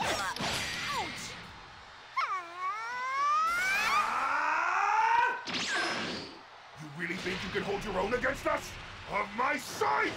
You really think you can hold your own against us? Of my sight!